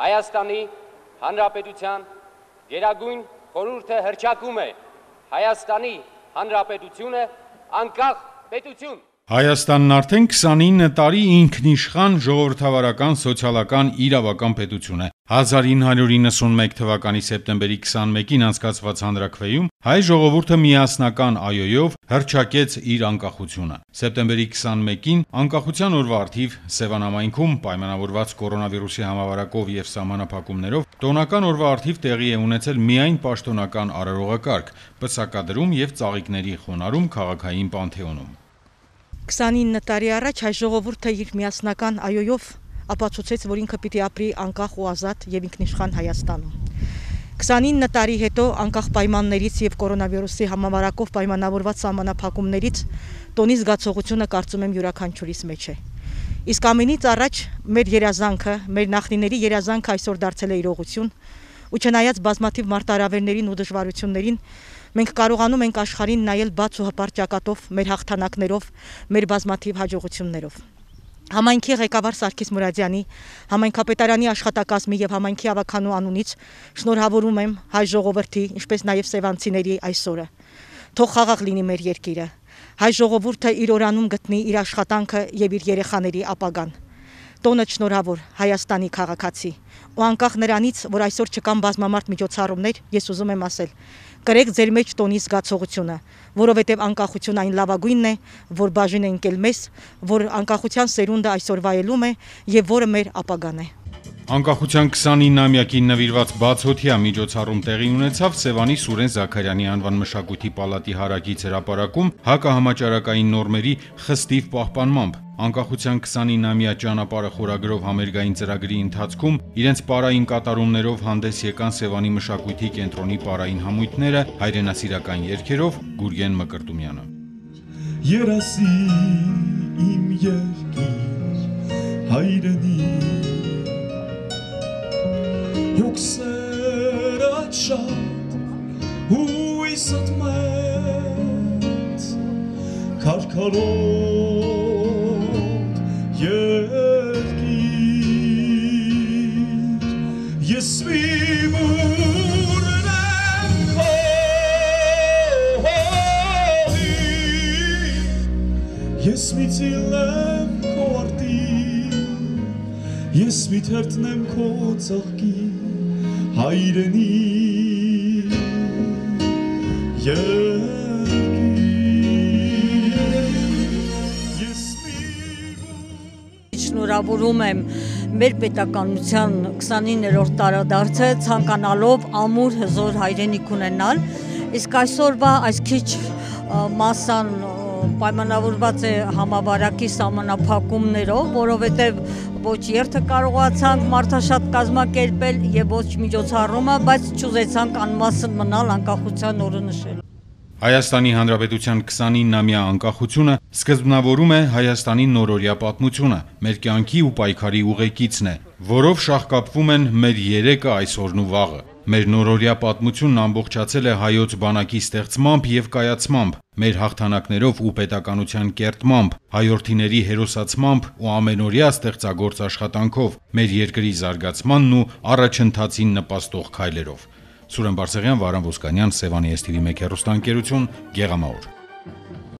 Հայաստանի Հանրապետության Գերագույն խորհուրդը հրճակում է. Հայաստանի Հանրապետությունը անկախ պետություն Հայաստանն արդեն 29 տարի ինքնիշխան ժողովրդավարական սոցիալական իրավական պետություն է։ 1991 թվականի սեպտեմբերի 21-ին անցկացված հանրաքվեում հայ ժողովուրդը միասնական այոյով հռչակեց իր անկախությունը։ Սեպտեմբերի 21-ին անկախության օրվա արդիվ Սևանամայնքում պայմանավորված կորոնավիրուսի համավարակով եւ սահմանափակումներով տոնական օրվա արդիվ տեղի է ունեցել միայն պաշտոնական արարողակարգ, պսակադրում եւ ծաղիկների խոնարհում քաղաքային պանթեոնում։ 29 տարի առաջ հայ ժողովուրդը իր միասնական այոյով ապացուցեց, որ ինքը պիտի ապրի անկախ ու ազատ եւ ինքնիշխան Հայաստանում։ 29 տարի հետո անկախ պայմաններից եւ կորոնավիրուսի համավարակով պայմանավորված սահմանափակումներից տոնի զգացողությունը կարծում եմ յուրաքանչյուրիս մեջ է։ Իսկ ամենից առաջ մեր երազանքը, մեր նախնիների երազանքը այսօր դարձել է իրողություն, ու չնայած բազմաթիվ մարտահրավերներին ու դժվարություններին Մենք կարողանում ենք աշխարհին նայել բաց ու հպարտ ճակատով, մեր հաղթանակներով, մեր բազմաթիվ հաջողություններով։ Համայնքի ղեկավար Սարգիս Մուրադյանի, համայնքապետարանի աշխատակազմի եւ համայնքի ավականու անունից շնորհավորում եմ հայ ժողովրդի, ինչպես նաեւ սևանցիների այսօրը։ Թող խաղաղ լինի մեր երկիրը։ Հայ ժողովուրդը իր օրանում գտնի իր աշխատանքը եւ իր երեխաների ապագան տոնը շնորհավոր Հայաստանի քաղաքացի ու անկախ նրանից, որ այսօր չկան բազմամարդ միջոցառումներ, ես ուզում եմ ասել, կրեք ձեր մեջ տոնի զգացողությունը, որովհետև անկախություն այն լավագույնն է, որ բաժին է ընկել մեզ, որ անկախության սերունդը այսօր վայելում է եւ որը մեր ապագան է։ Անկախության 29-ամյակին նվիրված բացօթյա միջոցառում տեղի ունեցավ Սևանի Սուրեն Զաքարյանի անվան մշակույթի պալատի հարակից հրապարակում հակահամաճարակային նորմերի խստիվ պահպանմամբ։ Անկախության 29-ամյա ճանապարհը խորագրով համերգային ծրագրի ընթացքում իրենց պարային կատարումներով հանդես եկան Սևանի մշակույթի կենտրոնի պարային համույթները հայրենասիրական երգերով Գուրգեն Մկրտումյանը։ Երասի իմ երկիր հայրենի հոգսերդ շատ հույսդ մեծ քարքարոտ երկիր ես մի մուրն եմ քո ես մի ծիլն եմ քո արտի ես մի թերթն եմ քո ծաղկի հայրենի Շնորհավորում եմ մեր պետականության 29-րդ տարեդարձը ցանկանալով ամուր հզոր հայրենիք ունենալ, իսկ այսօրվա այս քիչ մասան պայմանավորված է համավարակի սահմանափակումներով, որովհետև ոչ երթը կարողացանք մարդաշատ կազմակերպել եւ ոչ միջոցառումը, բայց ճուզեցանք անմասն մնալ անկախության օրը նշել։ Հայաստանի Հանրապետության 29-ամյա անկախությունը սկզբնավորում է Հայաստանի նորորյա պատմությունը, մեր կյանքի ու պայքարի ուղեկիցն է, որով շահկապվում են մեր երեկը, այսօրն ու վաղը։ Մեր նորորյա պատմությունն ամբողջացել է հայոց բանակի ստեղծմամբ եւ կայացմամբ, մեր հաղթանակներով ու պետականության կերտմամբ, հայորդիների հերոսացմամբ ու ամենօրյա ստեղծագործ աշխատանքով, մեր երկրի զարգացմանն ու առաջընթացին նպաստող քայլերով։ Սուրեն Բարսեղյան, Վարան Ոսկանյան, Սևանի STV 1 հեռուստաընկերություն, Գեղամաուր։